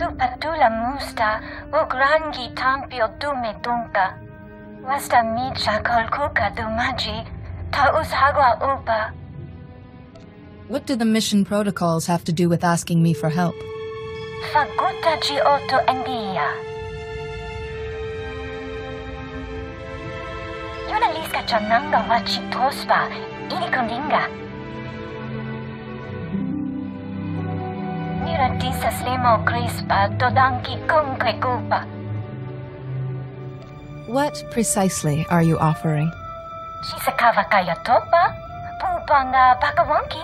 Musta, ugrangi tampio dume. Wasta micha kolkuka dumaji, taus hagwa upa. What do the mission protocols have to do with asking me for help? Faguta ji oto endia. Yuna liska chananga wachi tospa, ili kundinga. Mira disa slimo crispa, dodanki kungke kupa. What precisely are you offering? Shisakawa kaya topa, pupa nga pakawanki.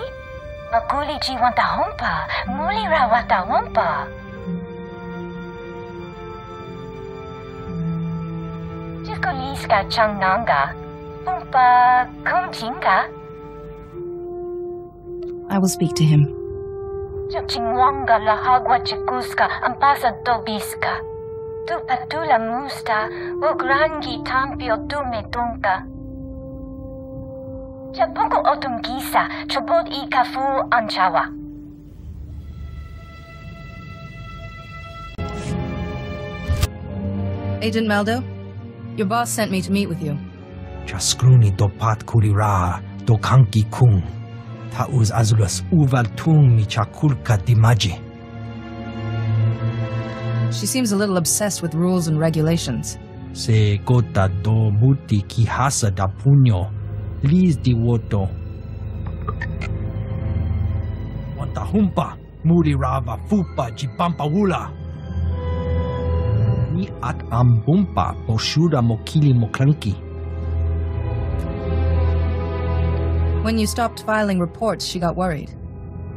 Maguli ji wanta hompa, muli ra wata wampa. Jisko liska changnanga, pumpa kumjinga. I will speak to him. Chingwanga la hagwa chikuska ampasa dobiska. Tu patula musta, ugrangi tampio dume dunka. Japunko otum gisa, chobod i kafu anchawa. Agent Meldo, your boss sent me to meet with you. Chaskruni dopat kulira do kanki kung. Tauz azulus uval tung mi chakulka dimaji. She seems a little obsessed with rules and regulations. Se gota do muti kihasa da puño. Liz di woto. Wanta humpa. Muri rava fupa jipampa wula. Ni at ambumpa boshura mokili moklanki. When you stopped filing reports, she got worried.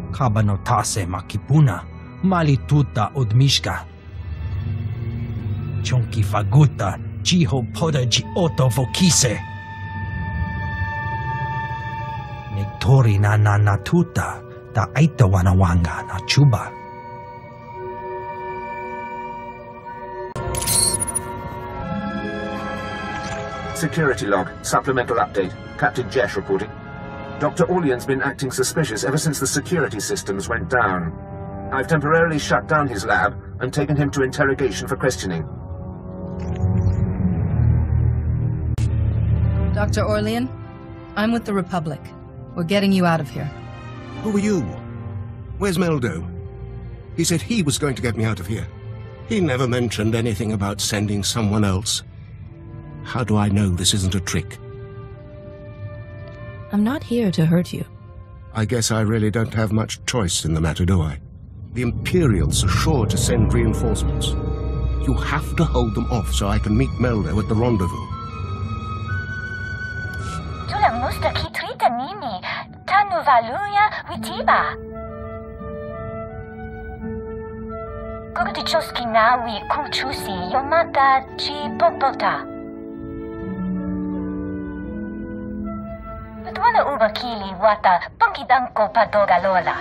Kabanotase makipuna. Malituta odmishka. Chonki faguta. Jiho poda ji oto fokise. Nektori na na natuta. Da aita wanawanga na chuba. Security log. Supplemental update. Captain Jesh reporting. Dr. Orlean's been acting suspicious ever since the security systems went down. I've temporarily shut down his lab and taken him to interrogation for questioning. Dr. Orlean, I'm with the Republic. We're getting you out of here. Who are you? Where's Meldo? He said he was going to get me out of here. He never mentioned anything about sending someone else. How do I know this isn't a trick? I'm not here to hurt you. I guess I really don't have much choice in the matter, do I? The Imperials are sure to send reinforcements. You have to hold them off so I can meet Meldo at the rendezvous. Tula musta kitrita nini, tanu valuya witiba. Kogati choski nawi kuchusi yomata chi popota. Ano Wala uba kili wata pangidang ko pa dogalola.